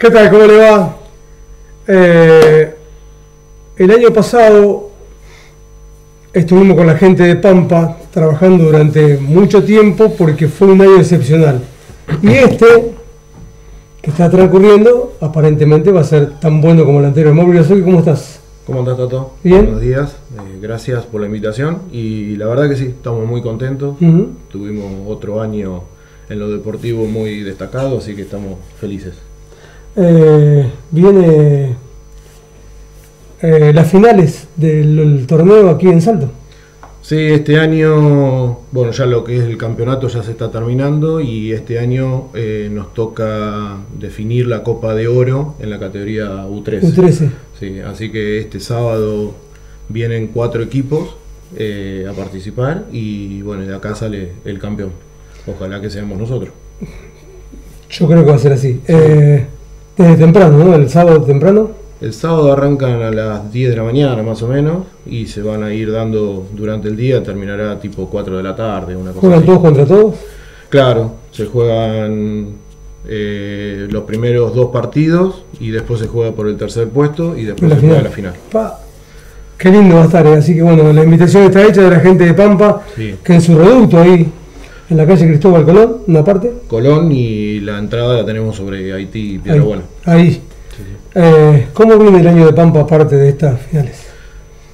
¿Qué tal? ¿Cómo le va? Eh, el año pasado estuvimos con la gente de Pampa trabajando durante mucho tiempo porque fue un año excepcional. Y este, que está transcurriendo, aparentemente va a ser tan bueno como el anterior. Mauro ¿cómo estás? ¿Cómo estás, Tato? Bien. Buenos días, eh, gracias por la invitación y la verdad que sí, estamos muy contentos. Tuvimos otro año en lo deportivo muy destacado, así que estamos felices. Eh, viene eh, las finales del torneo aquí en Salto. Sí, este año, bueno, ya lo que es el campeonato ya se está terminando y este año eh, nos toca definir la Copa de Oro en la categoría U13. U13. Sí, así que este sábado vienen cuatro equipos eh, a participar y bueno, de acá sale el campeón. Ojalá que seamos nosotros. Yo creo que va a ser así. Eh, desde temprano, ¿no? El sábado temprano. El sábado arrancan a las 10 de la mañana más o menos y se van a ir dando durante el día, terminará tipo 4 de la tarde, una cosa Juegan así. todos contra todos. Claro, se juegan eh, los primeros dos partidos y después se juega por el tercer puesto y después La se juega final. la final. Pa, qué lindo va a estar, ¿eh? así que bueno, la invitación está hecha de la gente de Pampa, Sí. que en su reducto ahí, en la calle Cristóbal Colón, una parte, Colón y la entrada la tenemos sobre Haití y Piedra ahí. Buena. ahí. Eh, ¿Cómo viene el año de Pampa aparte de estas finales?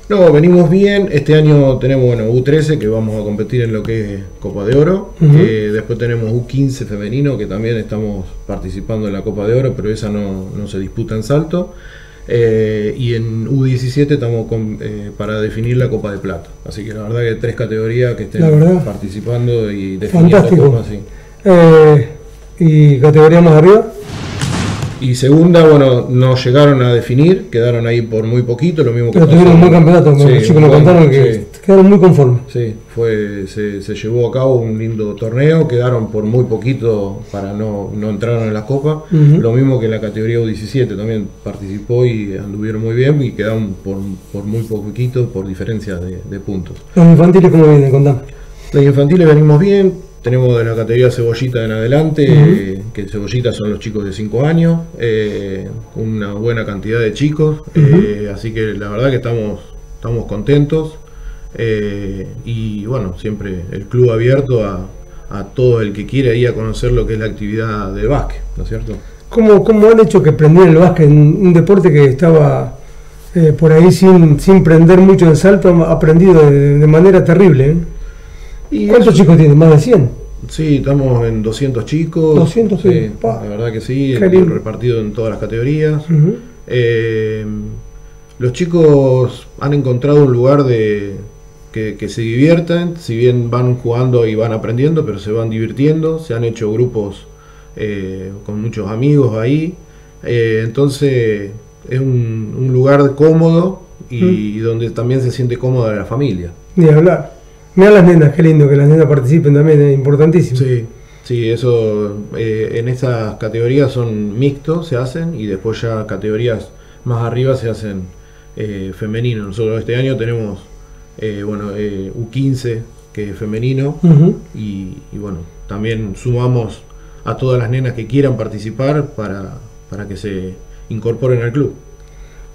No, venimos bien. Este año tenemos bueno, U13 que vamos a competir en lo que es Copa de Oro. Eh, después tenemos U15 femenino que también estamos participando en la Copa de Oro, pero esa no, no se disputa en salto. Eh, y en U17 estamos con- eh, para definir la Copa de Plata. Así que la verdad que tres categorías que estén participando y definiendo Fantástico. Copa, sí. Eh, ¿Y categoría más arriba? Y segunda, bueno, no llegaron a definir, quedaron ahí por muy poquito, lo mismo que Pero tuvieron un buen campeonato, Sí, los chicos nos contaron que sí. quedaron muy conformes. Sí, fue, se, se llevó a cabo un lindo torneo, quedaron por muy poquito para no, no entrar en la copa. Ujú. Lo mismo que en la categoría U17 también participó y anduvieron muy bien y quedaron por, por muy poquito por diferencias de, de puntos. Los infantiles, ¿cómo vienen? Contame. Las infantiles venimos bien, tenemos de la categoría cebollita en adelante, que cebollita son los chicos de 5 años, eh, una buena cantidad de chicos, eh, así que la verdad que estamos, estamos contentos eh, y bueno, siempre el club abierto a, a todo el que quiera ir a conocer lo que es la actividad del básquet, ¿no es cierto? ¿Cómo, cómo han hecho que prendieran el básquet? Un deporte que estaba por ahí sin, sin prender mucho en salto, ha aprendido de, de manera terrible. ¿Eh? Y ¿Cuántos chicos tienen? ¿Más de 100? Sí, estamos en 200 chicos. 200, sí. Pa. La verdad que sí, repartido en todas las categorías. Eh, los chicos han encontrado un lugar de que, que se diviertan, si bien van jugando y van aprendiendo, pero se van divirtiendo, se han hecho grupos eh, con muchos amigos ahí, Eh, entonces es un, un lugar cómodo y donde también se siente cómoda la familia. Ni hablar. Mira las nenas, qué lindo que las nenas participen también, es importantísimo. Sí, sí, eso eh, en esas categorías son mixtos, se hacen, y después ya categorías más arriba se hacen eh, femeninos. Nosotros este año tenemos, eh, bueno, eh, U15 que es femenino, y, y bueno, también sumamos a todas las nenas que quieran participar para, para que se incorporen al club.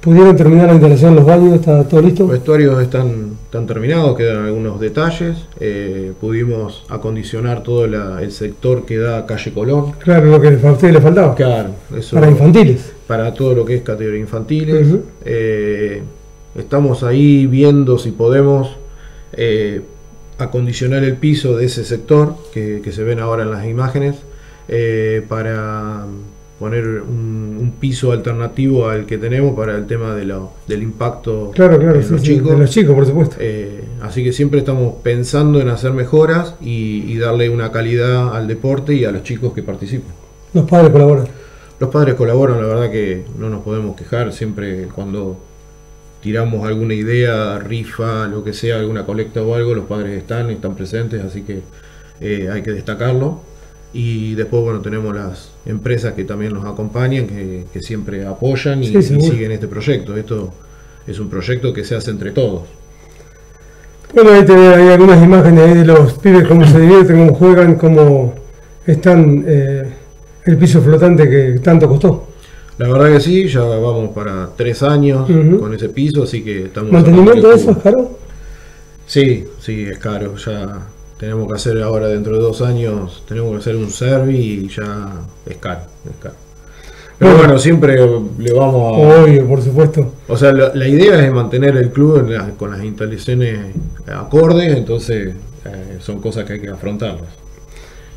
¿Pudieron terminar la instalación de los baños? ¿Está todo listo? Los vestuarios están, están terminados, quedan algunos detalles. eh, pudimos acondicionar todo la- el sector que da calle Colón. Claro, lo que a ustedes les faltaba. Claro, eso Para infantiles. para todo lo que es categoría infantiles. Eh, estamos ahí viendo si podemos eh, acondicionar el piso de ese sector que, que se ven ahora en las imágenes para poner un, un piso alternativo al que tenemos para el tema de lo- del impacto Claro, claro, en sí, los sí, chicos. de los chicos, por supuesto. Eh, así que siempre estamos pensando en hacer mejoras y, y darle una calidad al deporte y a los chicos que participan. Los padres colaboran. Los padres colaboran, la verdad que no nos podemos quejar, siempre cuando tiramos alguna idea, rifa, lo que sea, alguna colecta o algo, los padres están, están presentes, así que eh, hay que destacarlo. Y después, bueno, tenemos las empresas que también nos acompañan, que, que siempre apoyan y, Sí, y seguro. siguen este proyecto. Esto es un proyecto que se hace entre todos. Bueno, ahí te hay algunas imágenes ahí de los pibes, cómo se divierten, cómo juegan, cómo están eh, el piso flotante que tanto costó. La verdad que sí, ya vamos para tres años con ese piso, así que estamos... ¿Mantenimiento de eso es caro? Sí, sí, es caro. Ya tenemos que hacer ahora dentro de dos años, tenemos que hacer un servi y ya es caro, es caro. Pero Bueno. bueno, siempre le vamos a... Obvio, por supuesto. O sea, la, la idea es mantener el club la- con las instalaciones acordes, entonces eh, son cosas que hay que afrontarlas.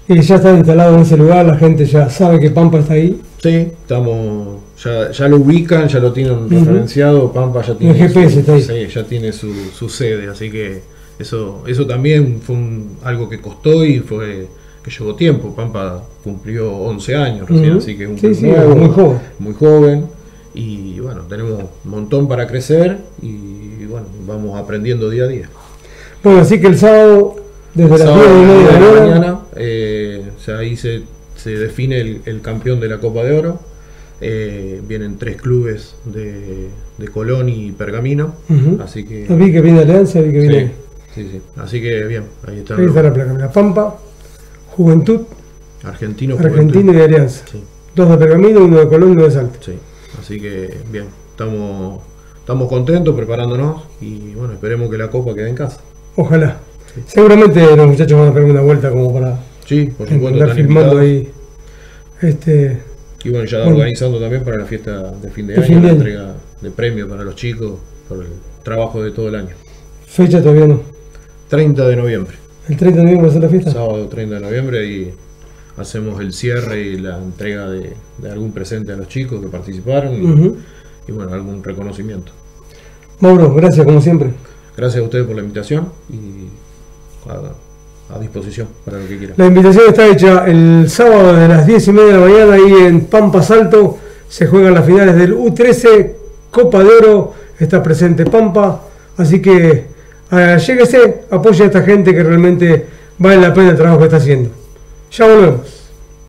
Y ya está instalado en ese lugar, la gente ya sabe que Pampa está ahí. Sí, estamos, ya, ya lo ubican, ya lo tienen referenciado, Pampa ya tiene, El GPS su, está ahí. sí, ya tiene su, su sede, así que eso, eso también fue un- algo que costó y fue que llevó tiempo. Pampa cumplió 11 años recién, así que un Sí, club sí, nuevo, muy joven. muy joven y bueno, tenemos un montón para crecer y bueno, vamos aprendiendo día a día. Bueno, así que el sábado, desde las Sábado 10 y media de la mañana, mañana, eh, o sea, ahí se, se define el, el campeón de la Copa de Oro. Eh, vienen tres clubes de, de Colón y Pergamino. Así que. vi que viene Alianza, vi que viene. sí, sí. Así que bien, ahí está la placa. La Pampa, Juventud, argentinos. Argentino y Alianza. Sí, Dos de Pergamino, uno de Colón y uno de Salta. sí. Así que bien, estamos, estamos contentos preparándonos y bueno, esperemos que la Copa quede en casa. Ojalá. Seguramente los muchachos van a pegar una vuelta como para Sí, por supuesto. filmando ahí. Este, Y bueno, ya Bueno. organizando también para la fiesta de fin de año, fin de la año. entrega de premios para los chicos por el trabajo de todo el año. fecha todavía no. 30 de noviembre, El 30 de noviembre ser la fiesta. sábado 30 de noviembre y hacemos el cierre y la entrega de, de algún presente a los chicos que participaron y, bueno, algún reconocimiento. Mauro, gracias como siempre. Gracias a ustedes por la invitación y a, a disposición para lo que quieran. La invitación está hecha el sábado de las 10 y media de la mañana ahí en Pampa Salto. Se juegan las finales del U13 Copa de Oro. Está presente Pampa. Así que lléguese, apoye a esta gente que realmente vale la pena el trabajo que está haciendo. Ya volvemos.